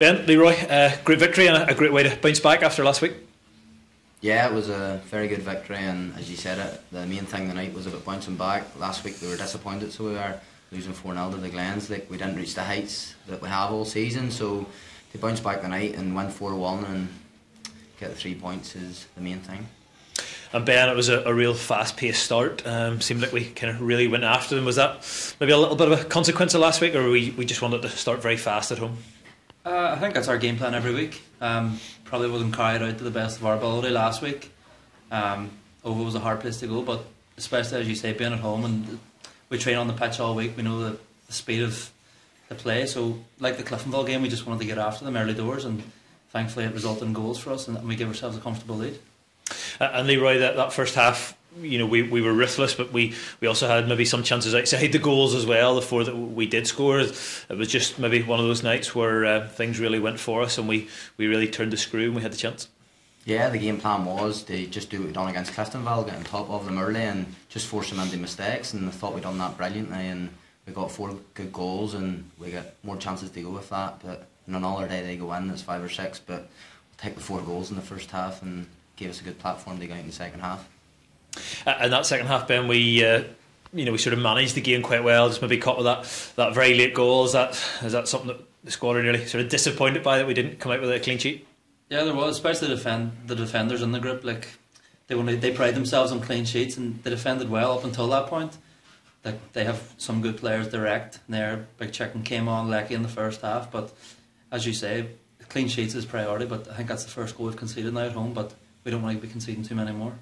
Ben, Leroy, uh, great victory and a, great way to bounce back after last week. Yeah, it was a very good victory, and as you said, it the main thing tonight was about bouncing back. Last week we were disappointed, so we were losing four 0 to the Glens. Like we didn't reach the heights that we have all season, so to bounce back tonight and win four one and get the three points is the main thing. And Ben, it was a, a real fast-paced start. Um, seemed like we kind of really went after them. Was that maybe a little bit of a consequence of last week, or we we just wanted to start very fast at home? Uh, I think that's our game plan every week. Um, probably wasn't carried out to the best of our ability last week. Um, Oval was a hard place to go, but especially as you say, being at home and we train on the pitch all week, we know the, the speed of the play. So, like the Cliftonville game, we just wanted to get after them early doors, and thankfully it resulted in goals for us, and we gave ourselves a comfortable lead. Uh, and Leroy, that, that first half, you know, we, we were ruthless, but we, we also had maybe some chances outside the goals as well. The four that we did score, it was just maybe one of those nights where uh, things really went for us, and we, we really turned the screw and we had the chance. Yeah, the game plan was to just do what we done against Cliftonville, get on top of them early and just force them into mistakes. And I thought we'd done that brilliantly, and we got four good goals, and we got more chances to go with that. But on another day they go in, it's five or six. But we'll take the four goals in the first half and gave us a good platform to go out in the second half. And that second half, Ben, we. Uh, you know, we sort of managed the game quite well. Just maybe caught with that, that very late goal. Is that is that something that the squad are nearly sort of disappointed by that we didn't come out with a clean sheet? Yeah, there was, especially the defend the defenders in the group. Like they they pride themselves on clean sheets, and they defended well up until that point. Like they have some good players direct And there. Big Chicken came on lucky in the first half, but as you say, clean sheets is priority. But I think that's the first goal we've conceded now at home. But we don't want to be conceding too many more.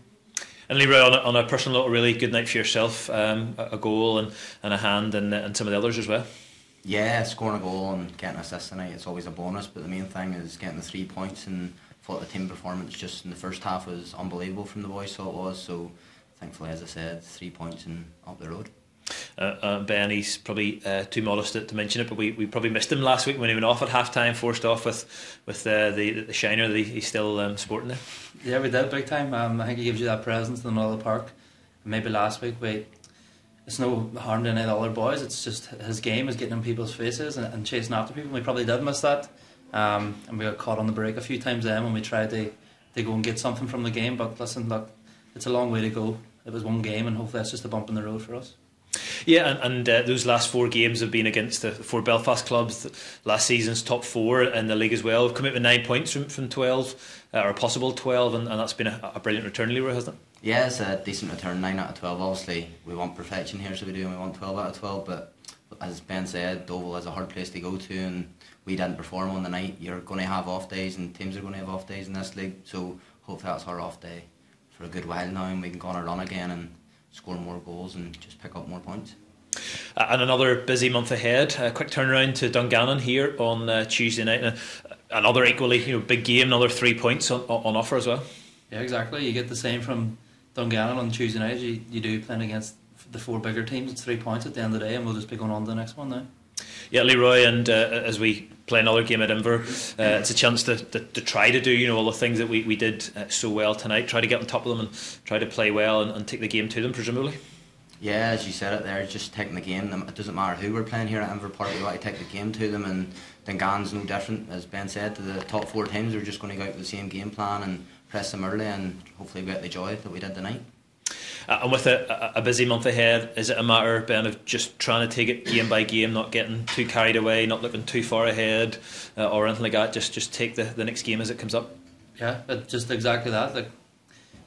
And Leroy, on a, on a personal note, a really good night for yourself. Um, a goal and, and a hand, and, and some of the others as well. Yeah, scoring a goal and getting an assist tonight, it's always a bonus. But the main thing is getting the three points. And thought the team performance just in the first half was unbelievable from the boys. So it was. So thankfully, as I said, three points and up the road. Uh, uh, ben, he's probably uh, too modest to, to, mention it, but we, we probably missed him last week when he went off at half time, forced off with with uh, the the shiner that he, he's still um, sporting there. Yeah, we did big time. Um, I think he gives you that presence in the middle of the park. Maybe last week we. It's no harm to any of the other boys. It's just his game is getting in people's faces and, and chasing after people. We probably did miss that, um, and we got caught on the break a few times then when we tried to, to go and get something from the game. But listen, look, it's a long way to go. It was one game, and hopefully that's just a bump in the road for us. Yeah, and, and uh, those last four games have been against the four Belfast clubs. Last season's top four in the league as well. We've come out with nine points from, from 12, uh, or a possible 12, and, and that's been a, a brilliant return, Leroy, hasn't it? Yeah, it's a decent return, 9 out of 12. Obviously, we want perfection here, so we do, and we want 12 out of 12. But as Ben said, the Oval is a hard place to go to, and we didn't perform on the night. You're going to have off days, and teams are going to have off days in this league. So hopefully, that's our off day for a good while now, and we can go on a run again and score more goals and just pick up more points. Uh, and another busy month ahead. A quick turnaround to Dungannon here on uh, Tuesday night. Uh, another equally you know big game, another three points on, on offer as well. Yeah, exactly. You get the same from Dungannon on Tuesday night. You, you do playing against the four bigger teams. It's three points at the end of the day, and we'll just be going on to the next one now. Yeah, Leroy, and uh, as we play another game at Inver, uh, it's a chance to, to, to, try to do you know all the things that we, we did uh, so well tonight. Try to get on top of them and try to play well and, and take the game to them, presumably. Yeah, as you said it there, just taking the game. It doesn't matter who we're playing here at Inver Park, we want to take the game to them. And Dungan's no different, as Ben said, to the top four teams. We're just going to go out with the same game plan and press them early, and hopefully get the joy that we did tonight. Uh, and with a, a, busy month ahead, is it a matter, Ben, of just trying to take it game by game, not getting too carried away, not looking too far ahead, uh, or anything like that? Just just take the, the next game as it comes up. Yeah, just exactly that. Like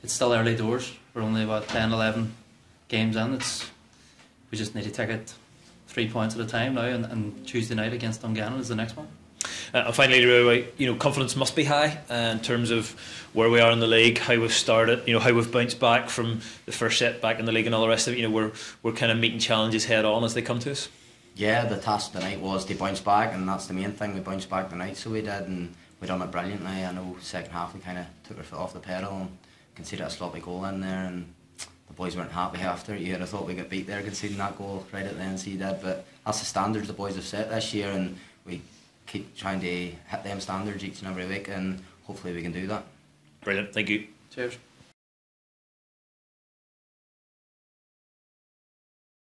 it's still early doors. We're only about 10, 11 games in. It's we just need to take it three points at a time now, and, and Tuesday night against Dungannon is the next one. Uh, and finally, you know, confidence must be high uh, in terms of where we are in the league, how we've started, you know, how we've bounced back from the first set back in the league, and all the rest of it. You know, we're we're kind of meeting challenges head on as they come to us. Yeah, the task tonight was to bounce back, and that's the main thing. We bounced back tonight, so we did, and we done it brilliantly. I know second half we kind of took our foot off the pedal and conceded a sloppy goal in there, and the boys weren't happy after. You would have thought we got beat there conceding that goal right at the end, so you did. But that's the standards the boys have set this year, and keep trying to hit them standards each and every week, and hopefully we can do that. Brilliant. Thank you. Cheers.